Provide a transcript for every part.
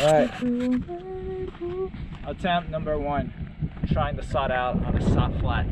Alright. Attempt number one. Trying to sod out on a salt flat.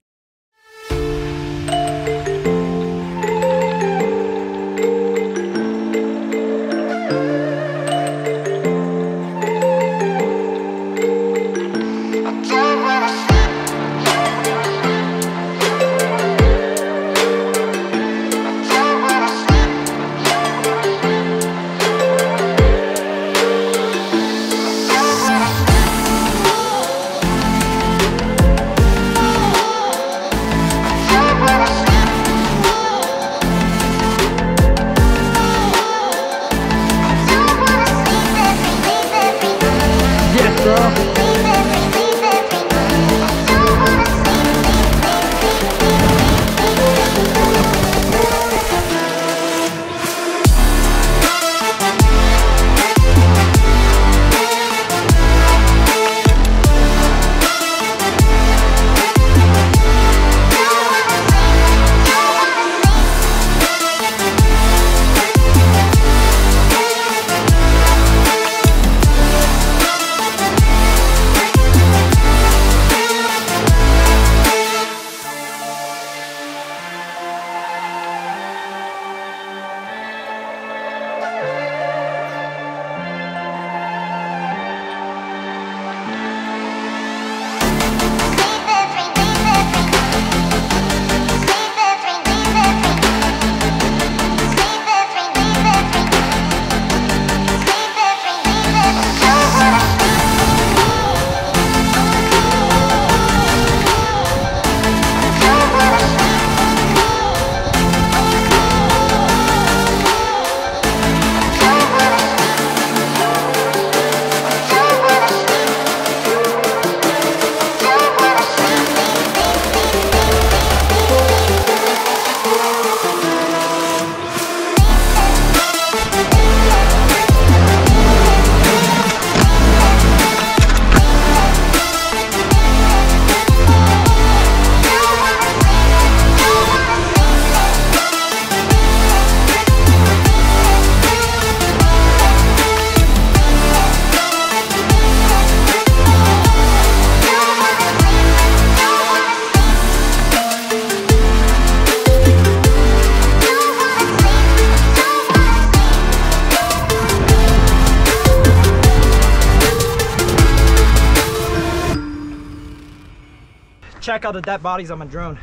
Check out the dead bodies on my drone.